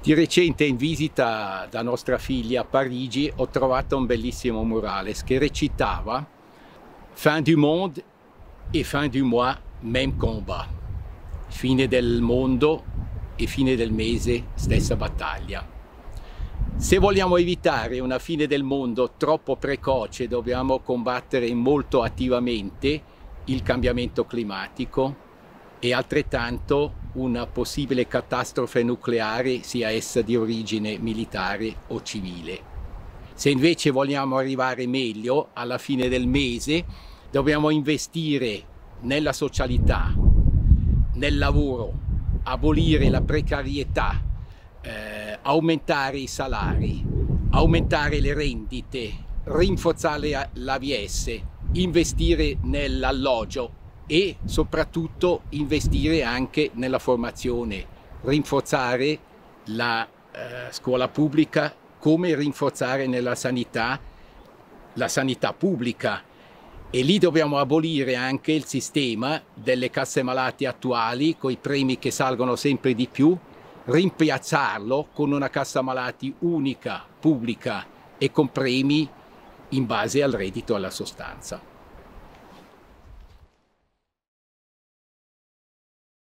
Di recente in visita da nostra figlia a Parigi ho trovato un bellissimo murales che recitava Fin du monde e fin du mois, même combat. Fine del mondo e fine del mese, stessa battaglia. Se vogliamo evitare una fine del mondo troppo precoce, dobbiamo combattere molto attivamente il cambiamento climatico e altrettanto una possibile catastrofe nucleare, sia essa di origine militare o civile. Se invece vogliamo arrivare meglio alla fine del mese, dobbiamo investire nella socialità, nel lavoro, abolire la precarietà, eh, aumentare i salari, aumentare le rendite, rinforzare l'AVS, investire nell'alloggio e soprattutto investire anche nella formazione, rinforzare la eh, scuola pubblica come rinforzare nella sanità la sanità pubblica e lì dobbiamo abolire anche il sistema delle casse malati attuali con i premi che salgono sempre di più, rimpiazzarlo con una cassa malati unica, pubblica e con premi in base al reddito e alla sostanza.